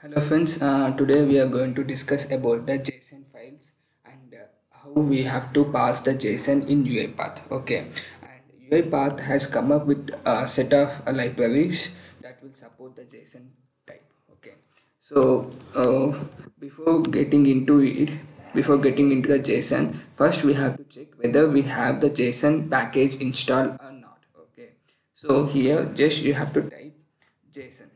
Hello friends, uh, today we are going to discuss about the JSON files and uh, how we have to parse the JSON in UiPath. Okay, and UiPath has come up with a set of uh, libraries that will support the JSON type. Okay, so uh, before getting into it, before getting into the JSON, first we have to check whether we have the JSON package installed or not. Okay, so here just you have to type JSON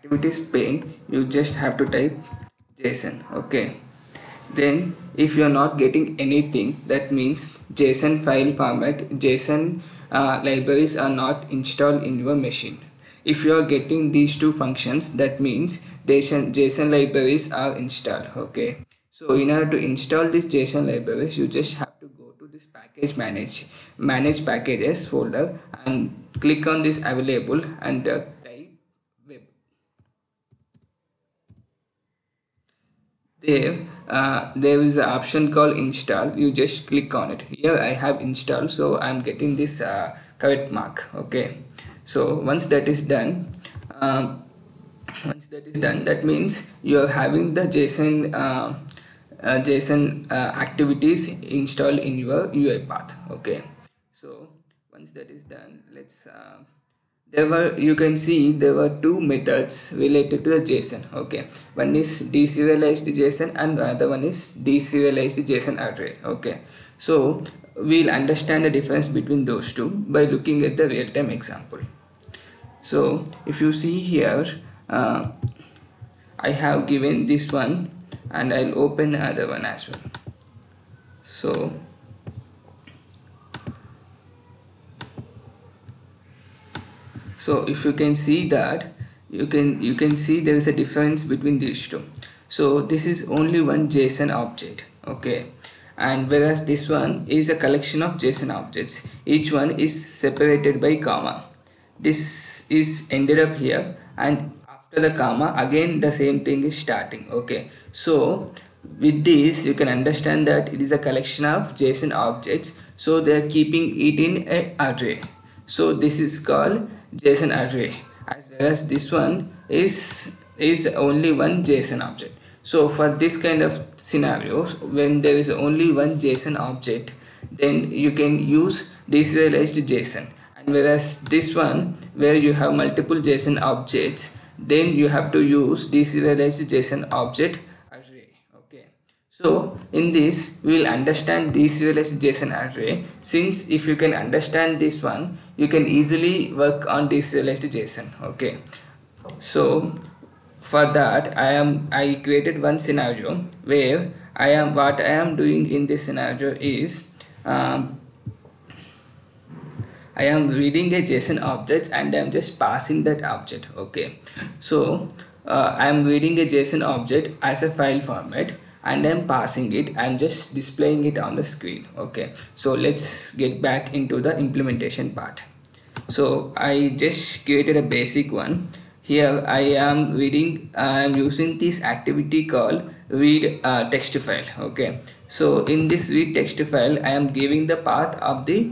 activities pane you just have to type json okay? Then if you're not getting anything that means json file format json uh, libraries are not installed in your machine. If you are getting these two functions that means json json libraries are installed okay? So in order to install these json libraries you just have to go to this package manage manage packages folder and click on this available and uh, there uh, there is an option called install. You just click on it. Here I have installed so I'm getting this uh, correct mark okay? So once that is done um, once that is done that means you are having the JSON uh, uh JSON uh, activities installed in your UiPath okay? So once that is done let's uh, there were you can see there were two methods related to the json okay. One is deserialized json and the other one is deserialized json array okay. So we'll understand the difference between those two by looking at the real-time example. So if you see here uh, i have given this one and i'll open the other one as well. So so if you can see that you can you can see there is a difference between these two. So this is only one json object okay? And whereas this one is a collection of json objects each one is separated by comma. This is ended up here and after the comma again the same thing is starting okay? So with this you can understand that it is a collection of json objects so they are keeping it in a array. So this is called json array as well as this one is is only one json object. So for this kind of scenarios when there is only one json object then you can use deserialized json and whereas this one where you have multiple json objects then you have to use deserialized json object so in this we will understand deserialized JSON array since if you can understand this one you can easily work on deserialized JSON okay? So for that I am I created one scenario where I am what I am doing in this scenario is um, I am reading a JSON object and I am just passing that object okay? So uh, I am reading a JSON object as a file format and I'm passing it I'm just displaying it on the screen okay? So let's get back into the implementation part. So I just created a basic one. Here I am reading I am using this activity called read uh, text file okay? So in this read text file I am giving the path of the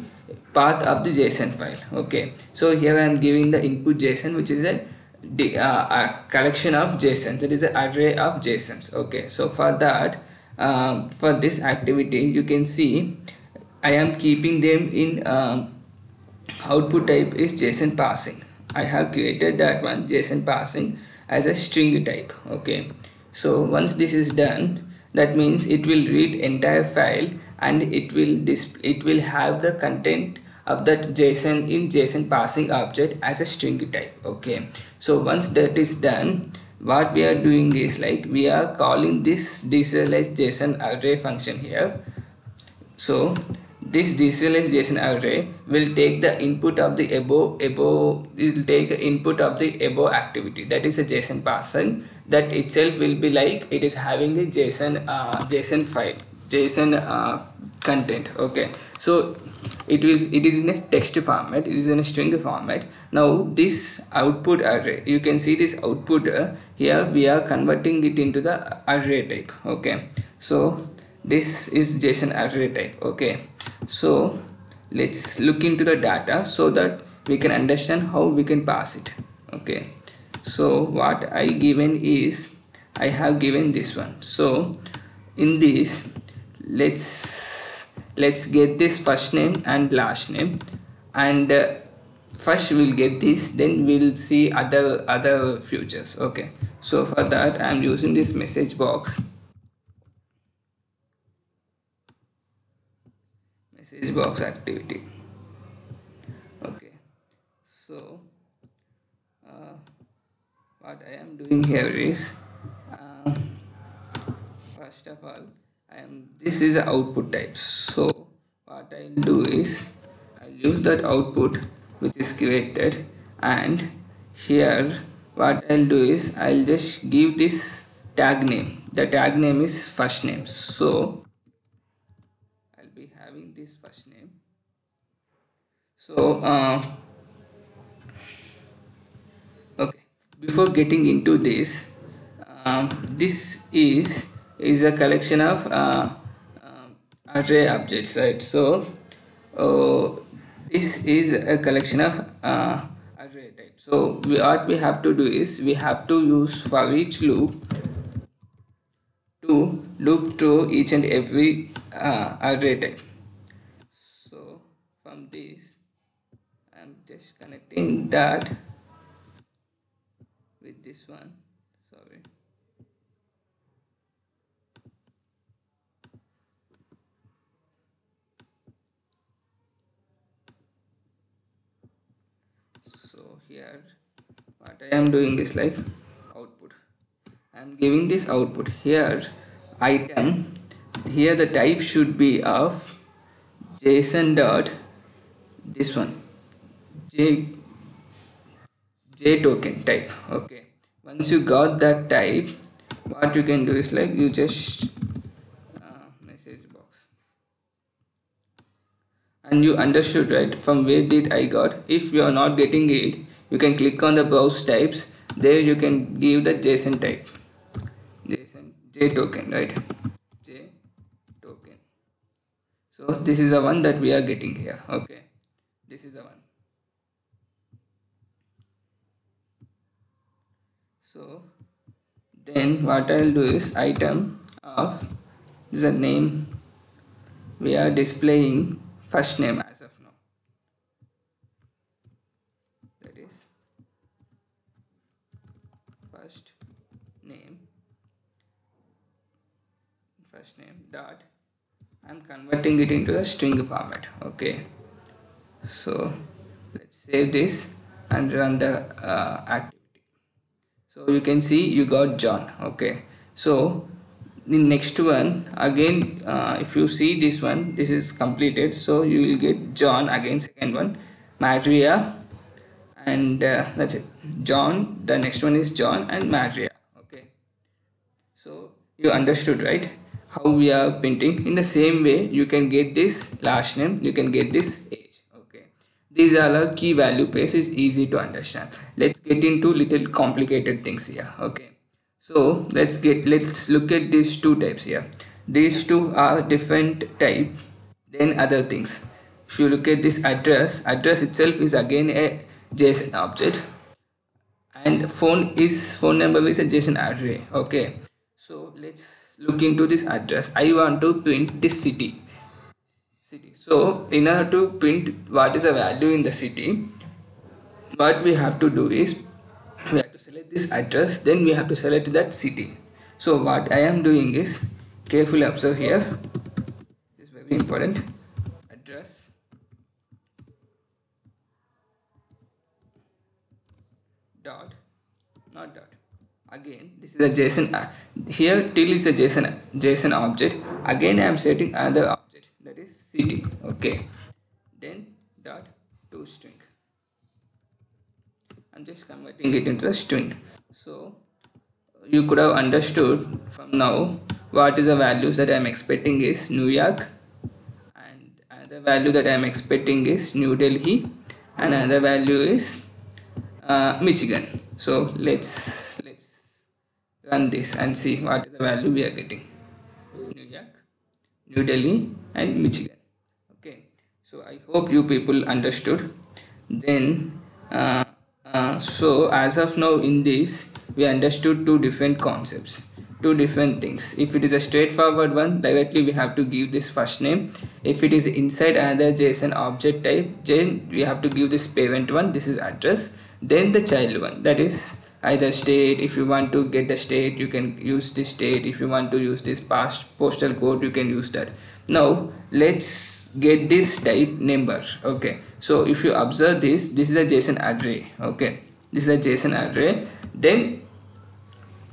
path of the JSON file okay? So here I am giving the input JSON which is a the uh, collection of JSONs. It is an array of JSONs. Okay, so for that, um, for this activity, you can see I am keeping them in um, output type is JSON parsing. I have created that one JSON parsing as a string type. Okay, so once this is done, that means it will read entire file and it will it will have the content of that json in json parsing object as a string type okay? So once that is done what we are doing is like we are calling this deserialized json array function here. So this deserialized json array will take the input of the above above will take input of the above activity that is a json parsing that itself will be like it is having a json uh, json file json uh, content okay? So it is it is in a text format it is in a string format. Now this output array you can see this output uh, here we are converting it into the array type okay? So this is json array type okay? So let's look into the data so that we can understand how we can parse it okay? So what I given is I have given this one. So in this let's let's get this first name and last name. And uh, first we'll get this then we'll see other other futures. Okay. So for that i'm using this message box. Message box activity. Okay. So uh, what i am doing here is uh, first of all Am this is output type. So what I'll do is I'll use that output which is created. And here what I'll do is I'll just give this tag name. The tag name is first name. So I'll be having this first name. So uh, okay. Before getting into this um, this is is a collection of uh, uh, array objects right? So uh, this is a collection of uh, array type. So we, what we have to do is we have to use for each loop to loop through each and every uh, array type. So from this i'm just connecting that with this one here what I am doing is like output. I am giving this output here item. Here the type should be of json dot this one. J j token type okay. Once you got that type what you can do is like you just uh, message box. And you understood right from where did I got. If you are not getting it you can click on the browse types. There you can give the JSON type. JSON J token right? J token. So this is the one that we are getting here okay? This is the one. So then what I'll do is item of the name we are displaying first name as of now that is first name first name dot. I'm converting it into a string format okay? So let's save this and run the uh, activity. So you can see you got John okay? So the next one again uh, if you see this one this is completed. So you will get John again second one Maria and uh, that's it. John the next one is John and Maria okay? So you understood right how we are printing in the same way you can get this last name you can get this age okay. These are the key value pairs is easy to understand. Let's get into little complicated things here okay. So let's get let's look at these two types here. These two are different type than other things. If you look at this address address itself is again a json object. And phone is phone number is a json array okay. So let's look into this address. I want to print this city. City. So in order to print what is the value in the city what we have to do is we have to select this address then we have to select that city. So what I am doing is carefully observe here. This is very important. Address. Dot. Not dot. Again this is a json here till is a json json object. Again i am setting another object that is city okay. Then dot to string. I'm just converting it into a string. So you could have understood from now what is the values that I am expecting is New York and another value that I am expecting is New Delhi and another value is uh, Michigan. So let's run this and see what the value we are getting. New York New Delhi and Michigan. Okay. So I hope you people understood. Then uh, uh, so as of now in this we understood two different concepts two different things. If it is a straightforward one directly we have to give this first name. If it is inside another json object type then we have to give this parent one this is address. Then the child one that is either state if you want to get the state you can use this state. If you want to use this past postal code you can use that. Now let's get this type number okay? So if you observe this this is a json array okay? This is a json array. Then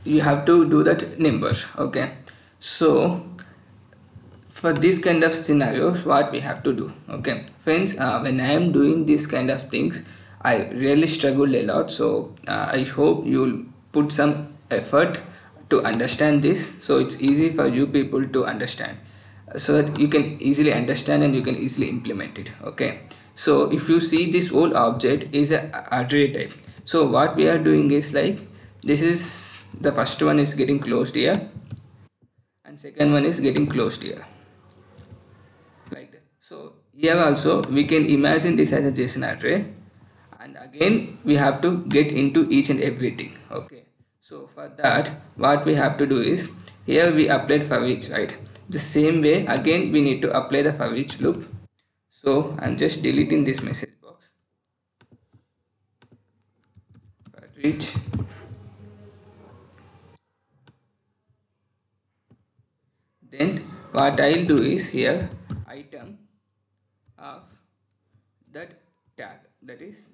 you have to do that number okay? So for this kind of scenarios what we have to do okay? Friends uh, when i am doing this kind of things i really struggled a lot so uh, i hope you'll put some effort to understand this. So it's easy for you people to understand so that you can easily understand and you can easily implement it okay? So if you see this whole object is a array type. So what we are doing is like this is the first one is getting closed here and second one is getting closed here. Like that. So here also we can imagine this as a json array again we have to get into each and everything. Okay. So for that what we have to do is here we applied for each right? The same way again we need to apply the for each loop. So i'm just deleting this message box. For each then what i'll do is here item of that tag. That is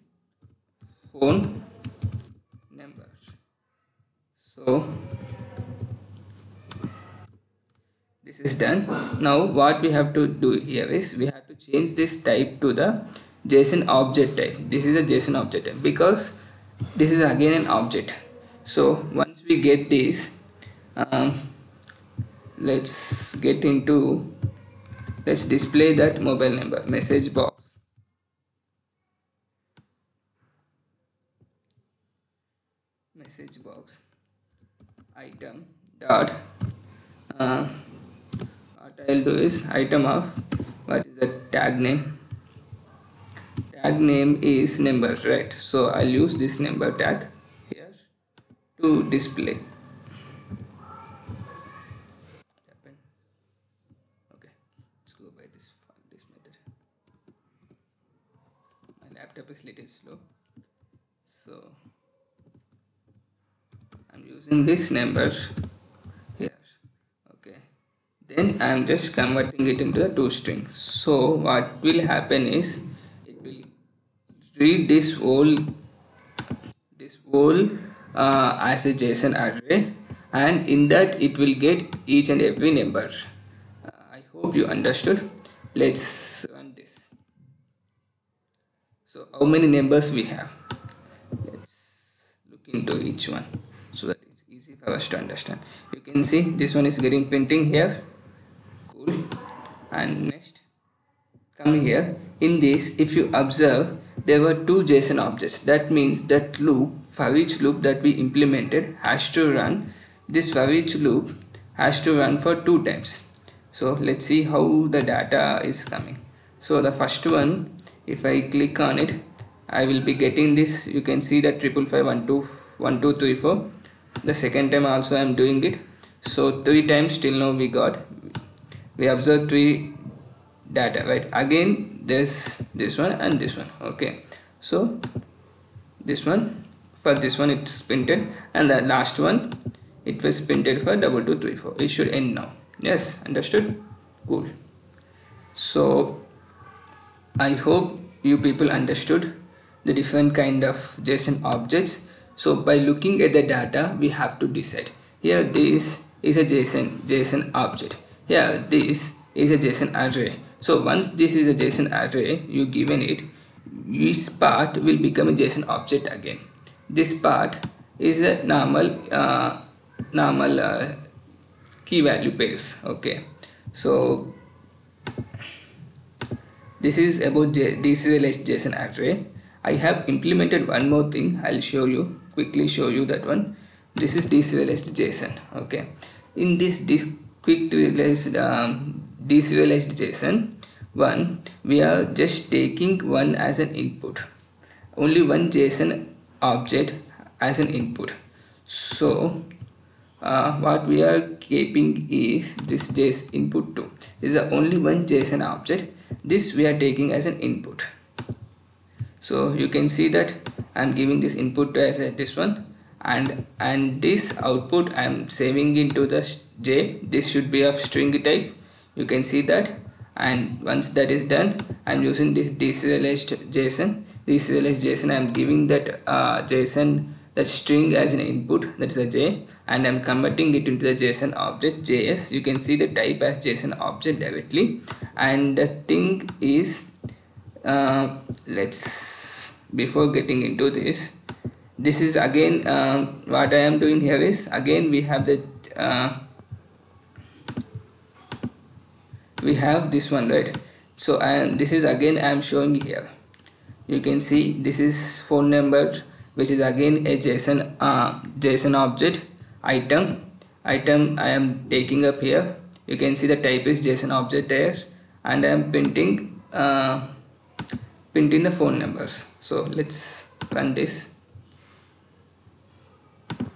phone number. So this is done. Now what we have to do here is we have to change this type to the json object type. This is a json object type because this is again an object. So once we get this um, let's get into let's display that mobile number message box message box. Item dot uh, what I'll do is item of what is the tag name? Tag name is number right? So I'll use this number tag here to display okay let's go by this this method my laptop is little slow so This number then I am just converting it into a two string. So what will happen is it will read this whole this whole uh, as a JSON array and in that it will get each and every number. Uh, I hope you understood. Let's run this. So how many numbers we have? Let's look into each one. So that easy for us to understand. You can see this one is getting printing here. Cool. And next come here. In this if you observe there were two json objects. That means that loop for each loop that we implemented has to run. This for each loop has to run for two times. So let's see how the data is coming. So the first one if i click on it i will be getting this. You can see that triple five one two one two three four the second time also i am doing it. So three times till now we got. We observe three data right? Again this this one and this one okay? So this one for this one it's printed. And the last one it was printed for double two three four. It should end now. Yes understood? Cool. So i hope you people understood the different kind of json objects so by looking at the data we have to decide. Here this is a json json object. Here this is a json array. So once this is a json array you given it this part will become a json object again. This part is a normal uh, normal uh, key value pairs okay. So this is about deserialized json array. I have implemented one more thing i'll show you quickly show you that one. This is deserialized json okay. In this this quick realized um, deserialized json one we are just taking one as an input. Only one json object as an input. So uh, what we are keeping is this JSON input 2 this is the only one JSON object. This we are taking as an input so you can see that I'm giving this input as a, this one. And and this output I'm saving into the J. This should be of string type. You can see that. And once that is done I'm using this deserialized JSON. Deserialized JSON I'm giving that uh, JSON the string as an input that is a j. And i'm converting it into the json object js you can see the type as json object directly. And the thing is uh, let's before getting into this this is again um, what i am doing here is again we have the uh, we have this one right? So and this is again i am showing here. You can see this is phone number which is again a json uh, json object item. Item i am taking up here. You can see the type is json object there. And i am printing uh, printing the phone numbers. So let's run this.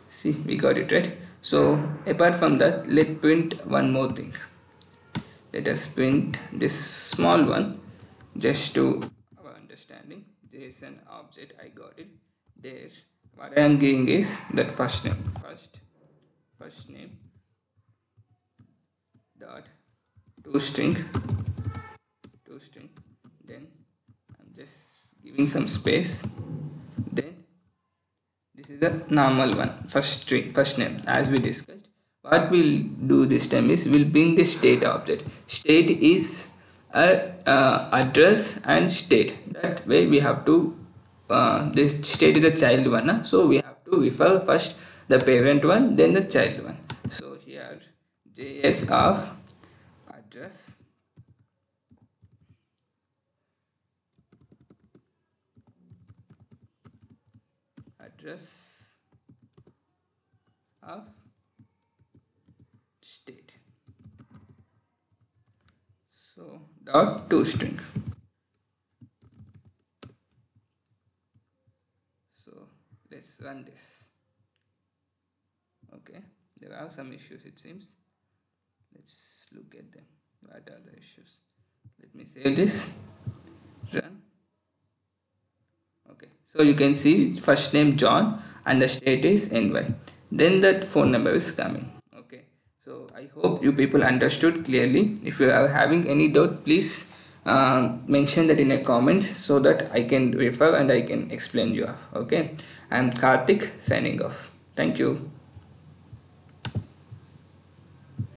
See we got it right? So apart from that let's print one more thing. Let us print this small one just to our understanding. Json object i got it. There what I am giving is that first name. First first name dot to string. To string. Then just giving some space. Then this is the normal one first string first name. As we discussed what we'll do this time is we'll bring the state object. State is a uh, address and state. That way we have to uh, this state is a child one huh? so we have to refer first the parent one then the child one. So here js of address address of state. So dot to string. So let's run this. Okay there are some issues it seems. Let's look at them. What are the issues? Let me save this. Run so you can see first name John and the state is NY then that phone number is coming. Okay. So I hope you people understood clearly. If you are having any doubt please uh, mention that in a comment so that I can refer and I can explain you. Okay. I'm Karthik signing off. Thank you